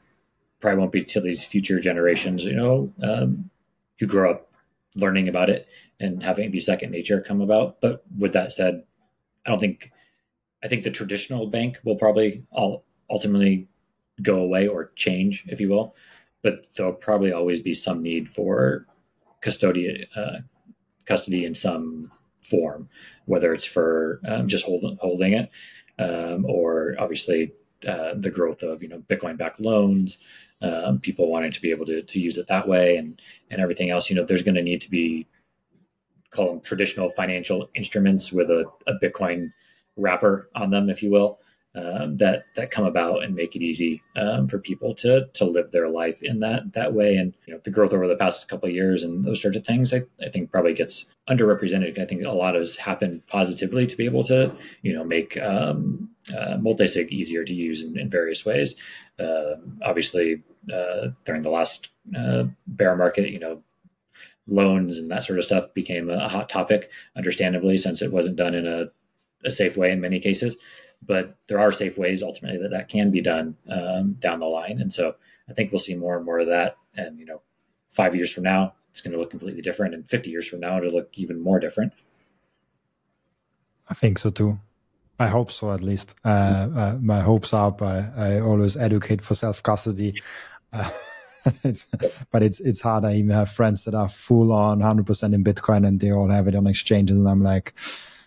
probably won't be till these future generations, you know, um, who grow up learning about it and having it be second nature come about. But with that said, I don't think I think the traditional bank will probably all ultimately go away or change, if you will. But there'll probably always be some need for custody uh, custody in some form, whether it's for um, just hold, holding it um, or obviously uh, the growth of you know Bitcoin backed loans, um, people wanting to be able to, to use it that way, and and everything else. You know, there's going to need to be call them traditional financial instruments with a, a Bitcoin wrapper on them, if you will, um, that that come about and make it easy um, for people to to live their life in that that way. And you know, the growth over the past couple of years and those sorts of things, I, I think probably gets underrepresented. I think a lot has happened positively to be able to you know make um, uh, multi-sig easier to use in, in various ways. Uh, obviously, uh, during the last uh, bear market, you know, loans and that sort of stuff became a hot topic, understandably, since it wasn't done in a, a safe way in many cases. But there are safe ways ultimately that that can be done um, down the line, and so I think we'll see more and more of that. And you know, five years from now, it's going to look completely different, and 50 years from now, it'll look even more different. I think so too. I hope so, at least. Uh, uh, my hopes are up. I, I always advocate for self custody. Uh, it's, but it's it's hard. I even have friends that are full on 100% in Bitcoin and they all have it on exchanges, and I'm like,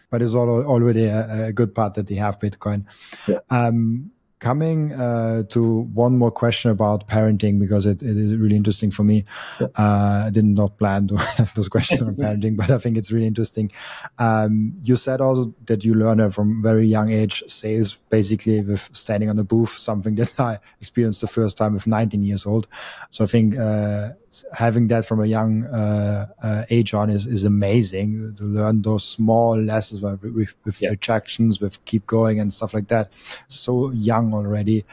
but it's all, already a, a good part that they have Bitcoin. Yeah. Um, coming uh, to one more question about parenting because it, it is really interesting for me. Uh, I did not plan to have those questions on parenting, but I think it's really interesting. Um, you said also that you learned from very young age sales, basically with standing on the booth, something that I experienced the first time with 19 years old. So I think uh, having that from a young uh, uh, age on is, is amazing to learn those small lessons with, with, with yeah. rejections, with keep going and stuff like that. So young already,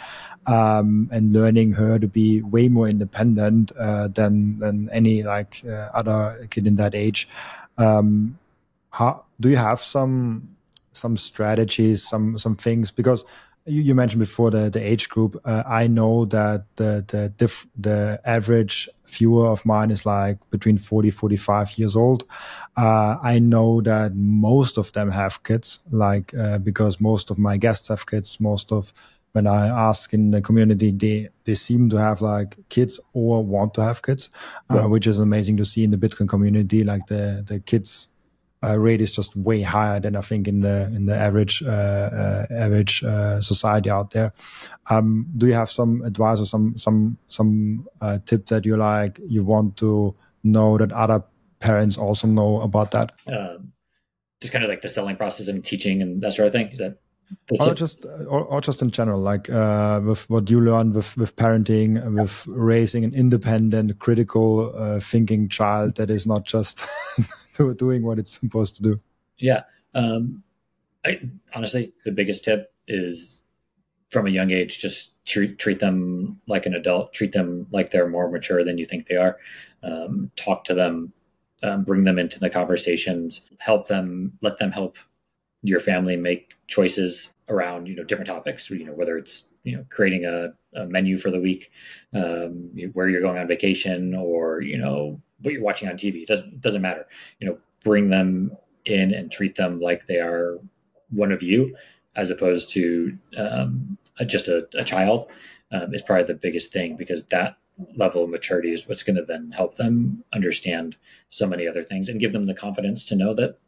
um, and learning her to be way more independent uh, than than any like uh, other kid in that age. Um, how do you have some some strategies, some some things because you, you mentioned before the, the age group. Uh, I know that the the diff, the average viewer of mine is like between 40 45 years old uh, i know that most of them have kids like uh, because most of my guests have kids most of when i ask in the community they they seem to have like kids or want to have kids uh, yeah. which is amazing to see in the bitcoin community like the the kids uh, rate is just way higher than I think in the in the average uh, uh, average uh, society out there. Um, do you have some advice or some some some uh, tip that you like you want to know that other parents also know about that? Um, just kind of like the selling process and teaching and that sort of thing. Is that or just or, or, just in general like uh, with what you learn with with parenting with raising an independent critical uh, thinking child that is not just doing what it's supposed to do. Yeah. Um, I, honestly, the biggest tip is from a young age, just treat, treat them like an adult, treat them like they're more mature than you think they are. Um, talk to them, um, bring them into the conversations, help them, let them help your family make choices around, you know, different topics, you know, whether it's, you know, creating a, a menu for the week, um, where you're going on vacation or, you know, what you're watching on TV. It doesn't doesn't matter. You know, bring them in and treat them like they are one of you, as opposed to um, just a, a child. Um, is probably the biggest thing because that level of maturity is what's going to then help them understand so many other things and give them the confidence to know that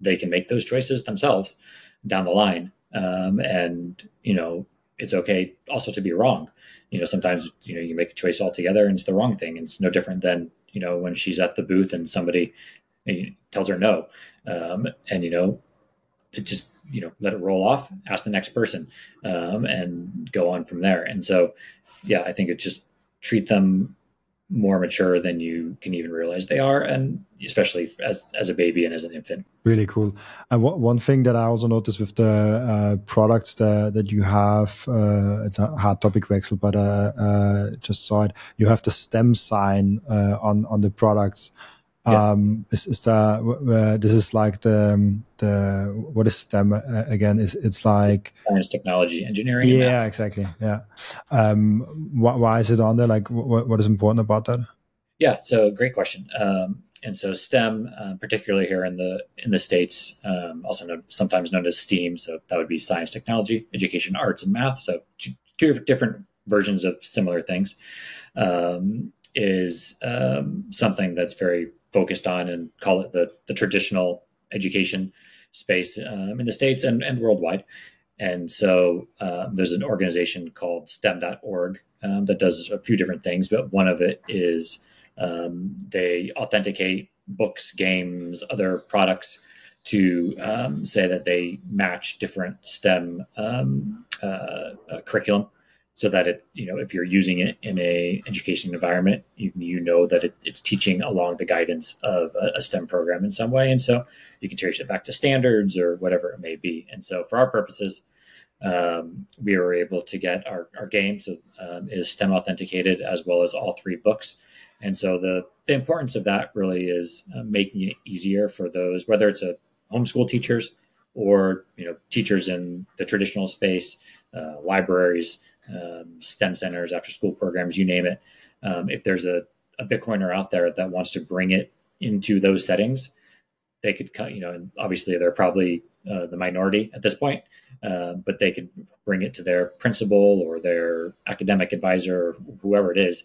they can make those choices themselves down the line. Um, and you know, it's okay also to be wrong. You know, sometimes you know you make a choice altogether and it's the wrong thing. And it's no different than you know when she's at the booth and somebody tells her no, um, and you know, it just you know let it roll off, ask the next person, um, and go on from there. And so, yeah, I think it just treat them more mature than you can even realize they are, and especially as as a baby and as an infant. Really cool. And one thing that I also noticed with the uh, products that that you have, uh, it's a hard topic, Wexel, but uh, uh, just saw it. You have the STEM sign uh, on on the products. Yeah. Um, is, is the this is like the um, the what is STEM uh, again? Is it's like science, technology, engineering. Yeah, exactly. Yeah. Um, why, why is it on there? Like, what what is important about that? Yeah. So, great question. Um, and so STEM, uh, particularly here in the in the states, um, also known, sometimes known as STEAM. So that would be science, technology, education, arts, and math. So two, two different versions of similar things. Um, is um, something that's very focused on and call it the, the traditional education space um, in the States and, and worldwide. And so um, there's an organization called STEM.org um, that does a few different things, but one of it is um, they authenticate books, games, other products to um, say that they match different STEM um, uh, uh, curriculum so that it you know if you're using it in a education environment you, you know that it, it's teaching along the guidance of a, a, stem program in some way. And so you can trace it back to standards or whatever it may be. And so for our purposes um, we were able to get our, our game. Um, is stem authenticated as well as all three books. And so the the importance of that really is uh, making it easier for those whether it's a homeschool teachers or you know teachers in the traditional space uh, libraries um, STEM centers, after school programs, you name it. Um, if there's a, a Bitcoiner out there that wants to bring it into those settings, they could, you know, and obviously they're probably uh, the minority at this point, uh, but they could bring it to their principal or their academic advisor, or whoever it is,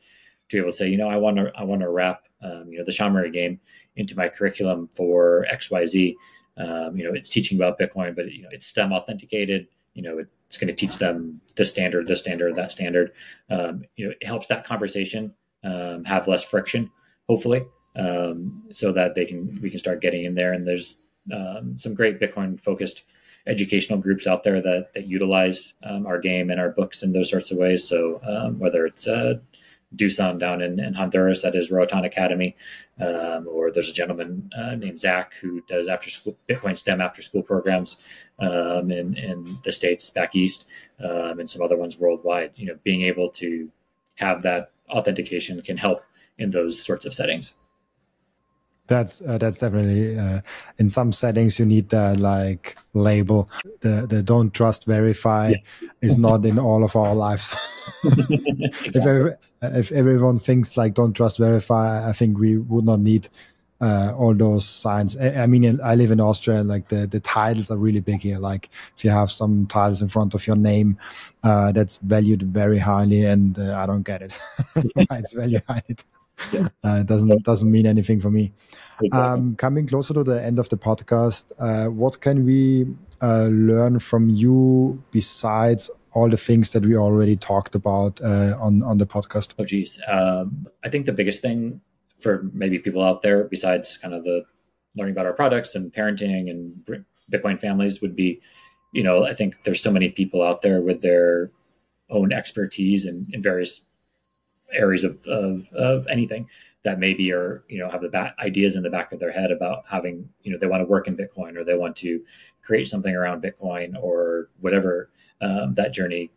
to be able to say, you know, I want to, I want to wrap, um, you know, the Shamory game into my curriculum for X, Y, Z. Um, you know, it's teaching about Bitcoin, but you know, it's STEM authenticated. You know, it, it's going to teach them this standard, this standard, that standard. Um, you know, it helps that conversation um, have less friction, hopefully, um, so that they can we can start getting in there. And there's um, some great Bitcoin focused educational groups out there that that utilize um, our game and our books in those sorts of ways. So um, whether it's uh, Dusan down in, in Honduras at his Roatan Academy. Um, or there's a gentleman uh, named Zach who does after school Bitcoin STEM after school programs um, in, in the States back east um, and some other ones worldwide. You know, being able to have that authentication can help in those sorts of settings. That's uh, that's definitely uh, in some settings you need that like label. The the don't trust verify yeah. is not in all of our lives. exactly. if, every, if everyone thinks like don't trust verify, I think we would not need uh, all those signs. I, I, mean, I live in Austria, and like the, the titles are really big here. Like if you have some titles in front of your name, uh, that's valued very highly, and uh, I don't get it. it's valued highly. Yeah. Uh, it doesn't doesn't mean anything for me. Exactly. Um, coming closer to the end of the podcast, uh, what can we uh, learn from you besides all the things that we already talked about uh, on on the podcast? Oh, geez, um, I think the biggest thing for maybe people out there, besides kind of the learning about our products and parenting and Bitcoin families, would be, you know, I think there's so many people out there with their own expertise in, in various areas of, of, of anything that maybe are you know have the back ideas in the back of their head about having you know they want to work in bitcoin or they want to create something around bitcoin or whatever um, that journey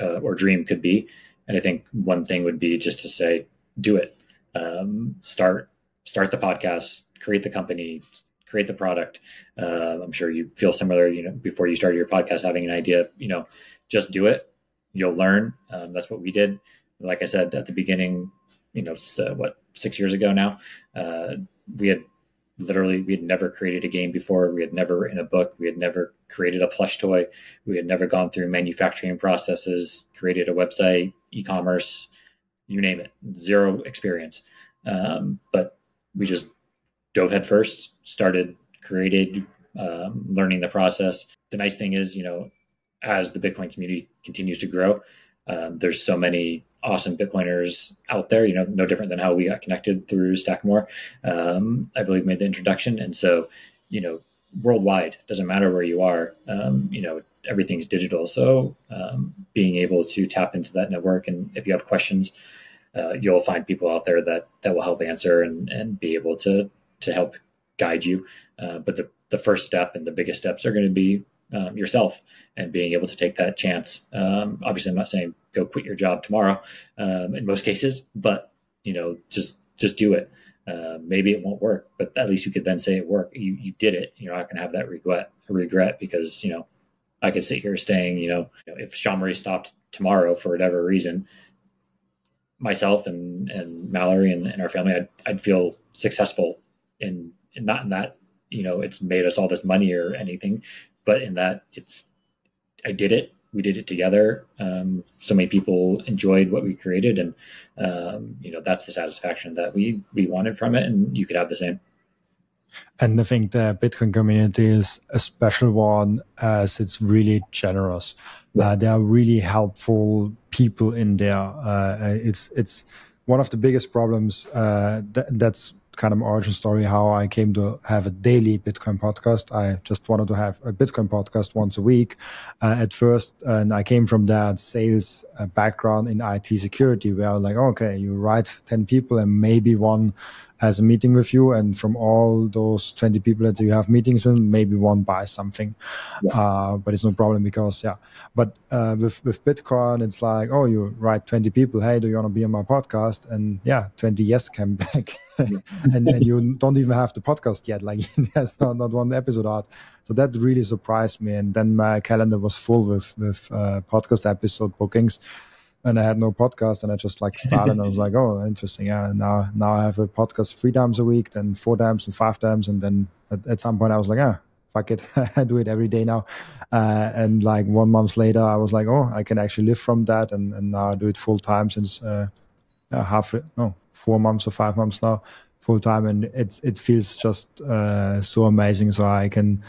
uh, or dream could be. And i think one thing would be just to say do it. Um, start start the podcast create the company create the product. Uh, i'm sure you feel similar you know before you started your podcast having an idea you know just do it. You'll learn. Um, that's what we did like I said at the beginning, you know, so what six years ago now, uh, we had literally we had never created a game before. We had never written a book. We had never created a plush toy. We had never gone through manufacturing processes, created a website, e-commerce, you name it, zero experience. Um, but we just dove headfirst, started, created, um, learning the process. The nice thing is, you know, as the Bitcoin community continues to grow, um, there's so many awesome Bitcoiners out there. You know, no different than how we got connected through Stackmore. Um, I believe made the introduction, and so you know, worldwide doesn't matter where you are. Um, you know, everything's digital. So um, being able to tap into that network, and if you have questions, uh, you'll find people out there that that will help answer and and be able to to help guide you. Uh, but the the first step and the biggest steps are going to be um, yourself and being able to take that chance. Um, obviously, I'm not saying go quit your job tomorrow um, in most cases, but you know, just just do it. Uh, maybe it won't work, but at least you could then say it worked. You you did it. You're not going to have that regret regret because you know I could sit here saying you know if Shamory stopped tomorrow for whatever reason, myself and and Mallory and, and our family, I'd, I'd feel successful in, in not in that you know it's made us all this money or anything but in that it's I did it. We did it together. Um, so many people enjoyed what we created, and um, you know that's the satisfaction that we we wanted from it, and you could have the same. And I think the Bitcoin community is a special one as it's really generous. Yeah. Uh, there are really helpful people in there. Uh, it's it's one of the biggest problems uh, th- that's kind of origin story how I came to have a daily Bitcoin podcast. I just wanted to have a Bitcoin podcast once a week uh, at first, and I came from that sales uh, background in IT security, where I was like, okay, you write ten people, and maybe one has a meeting with you, and from all those twenty people that you have meetings with, maybe one buys something. Yeah. Uh, but it's no problem because yeah. But uh, with with Bitcoin, it's like, oh, you write twenty people, hey, do you want to be on my podcast? And yeah, twenty yes came back. and, and you don't even have the podcast yet. Like there's not, not one episode out. So that really surprised me. And then my calendar was full with with uh, podcast episode bookings, and I had no podcast. And I just like started. and I was like, oh, interesting. Yeah. Now now I have a podcast three times a week, then four times and five times, and then at, at some point I was like, ah. Fuck it, I do it every day now, uh, and like one month later, I was like, "Oh, I can actually live from that," and, and now I do it full time since uh, half no four months or five months now full time, and it's it feels just uh, so amazing. So I can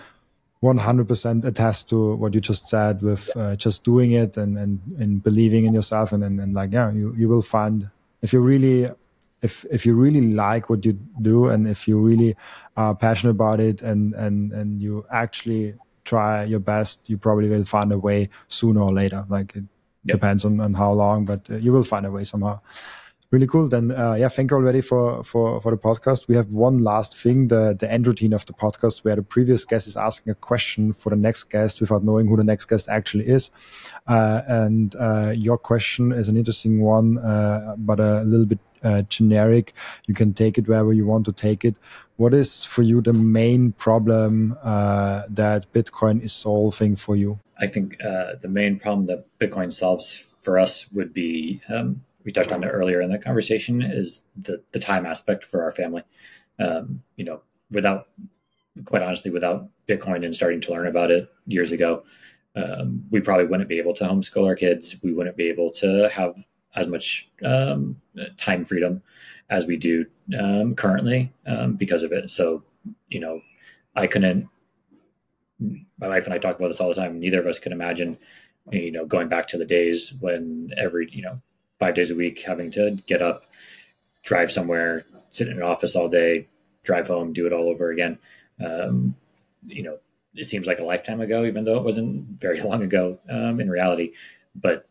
100% attest to what you just said with uh, just doing it and, and and believing in yourself and, and and like yeah you you will find if you really if if you really like what you do and if you really are passionate about it and and and you actually try your best you probably will find a way sooner or later. Like it yep. depends on, on how long but uh, you will find a way somehow Really cool. Then, uh, yeah, thank you already for, for, for the podcast. We have one last thing, the, the end routine of the podcast where the previous guest is asking a question for the next guest without knowing who the next guest actually is. Uh, and, uh, your question is an interesting one, uh, but a little bit, uh, generic. You can take it wherever you want to take it. What is for you the main problem, uh, that Bitcoin is solving for you? I think, the main problem that Bitcoin solves for us would be, um, we touched on it earlier in the conversation is the the time aspect for our family. Um, you know, without quite honestly, without Bitcoin and starting to learn about it years ago, um, we probably wouldn't be able to homeschool our kids. We wouldn't be able to have as much um, time freedom as we do um, currently um, because of it. So, you know, I couldn't. My wife and I talk about this all the time. Neither of us could imagine, you know, going back to the days when every, you know, five days a week, having to get up, drive somewhere, sit in an office all day, drive home, do it all over again. Um, you know, it seems like a lifetime ago, even though it wasn't very long ago um, in reality. But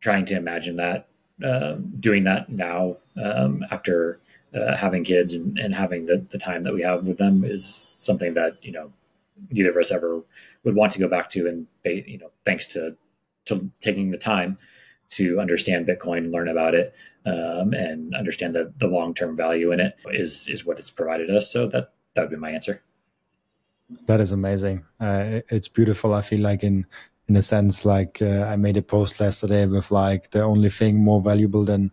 trying to imagine that, um, doing that now um, after uh, having kids and, and having the, the time that we have with them is something that, you know, neither of us ever would want to go back to. And, you know, thanks to, to taking the time to understand Bitcoin, learn about it, um, and understand the, the long term value in it is is what it's provided us. So that that would be my answer. That is amazing. Uh, it's beautiful. I feel like in in a sense, like uh, I made a post yesterday with like the only thing more valuable than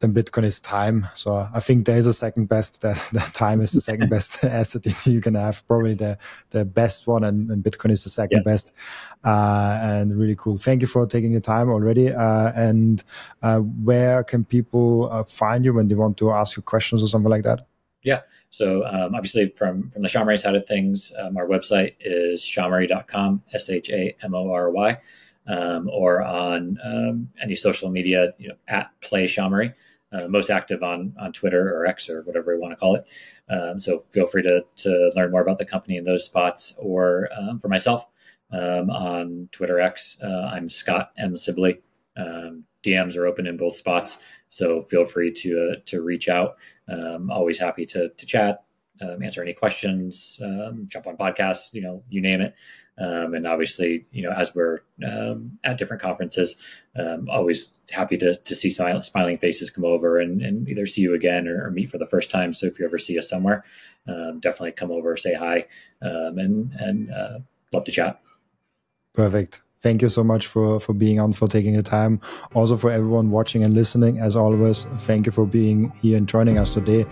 then Bitcoin is time. So I think there is a second best. That, that time is the second best asset that you can have. Probably the the best one, and, and Bitcoin is the second yeah. best. Uh, and really cool. Thank you for taking the time already. Uh, and uh, where can people uh, find you when they want to ask you questions or something like that? Yeah. So um, obviously, from from the Shamory side of things, um, our website is shamory.com, S H A M O R Y, um, or on um, any social media, you know, at Play Shamory. Uh, most active on on Twitter or X or whatever you want to call it. Um, so feel free to to learn more about the company in those spots. Or um, for myself, on Twitter X, uh, I'm Scott M Sibley. DMs are open in both spots. So feel free to uh, to reach out. Um, always happy to to chat, um, answer any questions, um, jump on podcasts, you know, you name it. Um, and obviously, you know, as we're um, at different conferences, um, always happy to, to see smile, smiling faces come over and, and either see you again or, or, meet for the first time. So if you ever see us somewhere, definitely come over, say hi, and and uh, love to chat. Perfect. Thank you so much for for being on for taking the time. Also for everyone watching and listening as always thank you for being here and joining us today.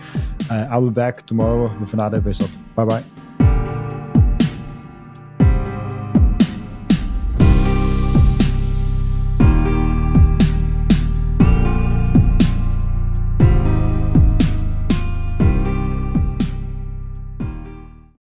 Uh, i will be back tomorrow with another episode. Bye bye